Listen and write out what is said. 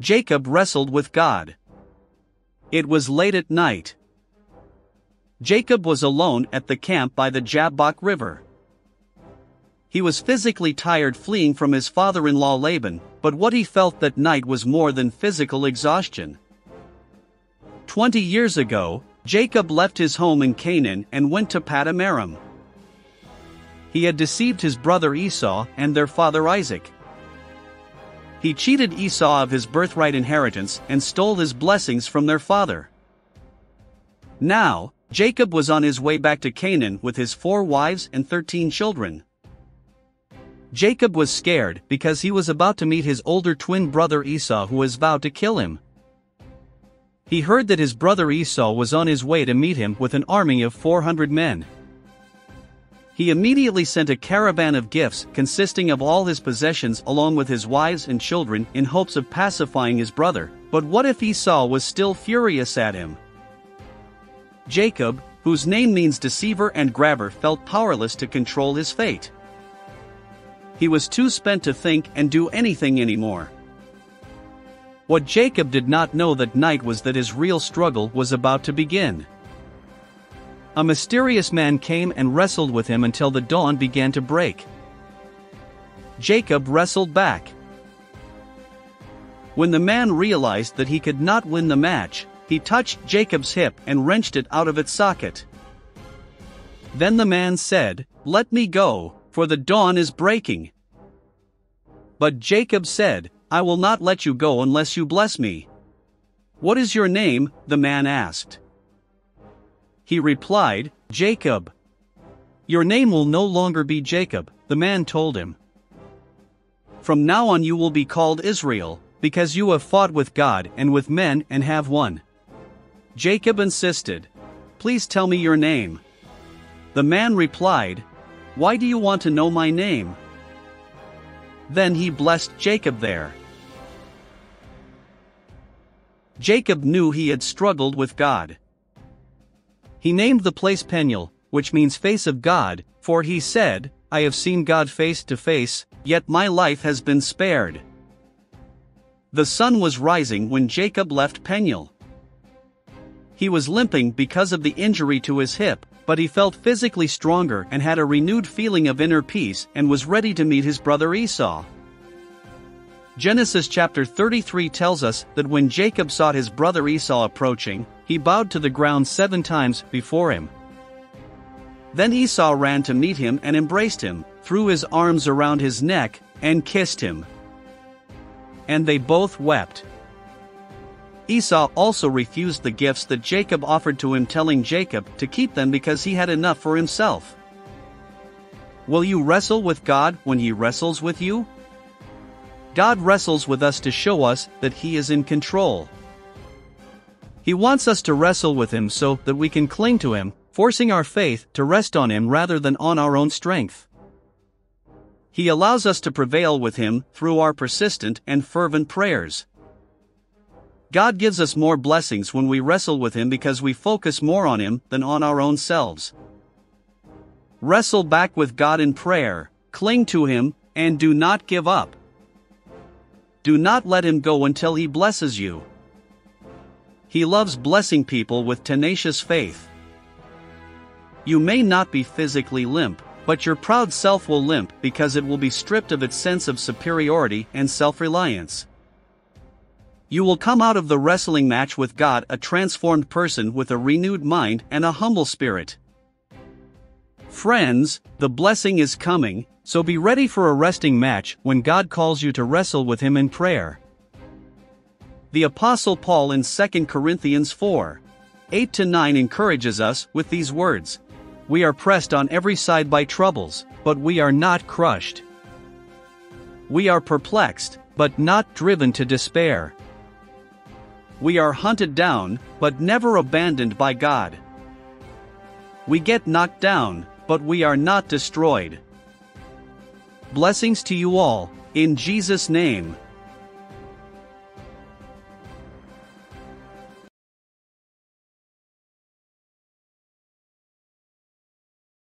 Jacob wrestled with God. It was late at night. Jacob was alone at the camp by the Jabbok River. He was physically tired fleeing from his father in law Laban, but what he felt that night was more than physical exhaustion. Twenty years ago, Jacob left his home in Canaan and went to Paddan Aram. He had deceived his brother Esau and their father Isaac. He cheated Esau of his birthright inheritance and stole his blessings from their father. Now, Jacob was on his way back to Canaan with his four wives and thirteen children. Jacob was scared because he was about to meet his older twin brother Esau who was vowed to kill him. He heard that his brother Esau was on his way to meet him with an army of 400 men. He immediately sent a caravan of gifts consisting of all his possessions along with his wives and children in hopes of pacifying his brother, but what if Esau was still furious at him? Jacob, whose name means deceiver and grabber, felt powerless to control his fate. He was too spent to think and do anything anymore. What Jacob did not know that night was that his real struggle was about to begin. A mysterious man came and wrestled with him until the dawn began to break. Jacob wrestled back. When the man realized that he could not win the match, he touched Jacob's hip and wrenched it out of its socket. Then the man said, Let me go, for the dawn is breaking. But Jacob said, I will not let you go unless you bless me. What is your name? the man asked. He replied, Jacob. Your name will no longer be Jacob, the man told him. From now on you will be called Israel, because you have fought with God and with men and have won. Jacob insisted, Please tell me your name. The man replied, Why do you want to know my name? Then he blessed Jacob there. Jacob knew he had struggled with God. He named the place Peniel, which means face of God, for he said, I have seen God face to face, yet my life has been spared. The sun was rising when Jacob left Peniel. He was limping because of the injury to his hip, but he felt physically stronger and had a renewed feeling of inner peace and was ready to meet his brother Esau. Genesis chapter 33 tells us that when Jacob saw his brother Esau approaching, he bowed to the ground seven times before him. Then Esau ran to meet him and embraced him, threw his arms around his neck, and kissed him. And they both wept. Esau also refused the gifts that Jacob offered to him, telling Jacob to keep them because he had enough for himself. Will you wrestle with God when he wrestles with you? God wrestles with us to show us that He is in control. He wants us to wrestle with Him so that we can cling to Him, forcing our faith to rest on Him rather than on our own strength. He allows us to prevail with Him through our persistent and fervent prayers. God gives us more blessings when we wrestle with Him because we focus more on Him than on our own selves. Wrestle back with God in prayer, cling to Him, and do not give up. Do not let him go until he blesses you. He loves blessing people with tenacious faith. You may not be physically limp, but your proud self will limp because it will be stripped of its sense of superiority and self reliance. You will come out of the wrestling match with God a transformed person with a renewed mind and a humble spirit. Friends, the blessing is coming, so be ready for a wrestling match when God calls you to wrestle with Him in prayer. The Apostle Paul in 2 Corinthians 4 8 to 9 encourages us with these words We are pressed on every side by troubles, but we are not crushed. We are perplexed, but not driven to despair. We are hunted down, but never abandoned by God. We get knocked down, but we are not destroyed. Blessings to you all, in Jesus' name.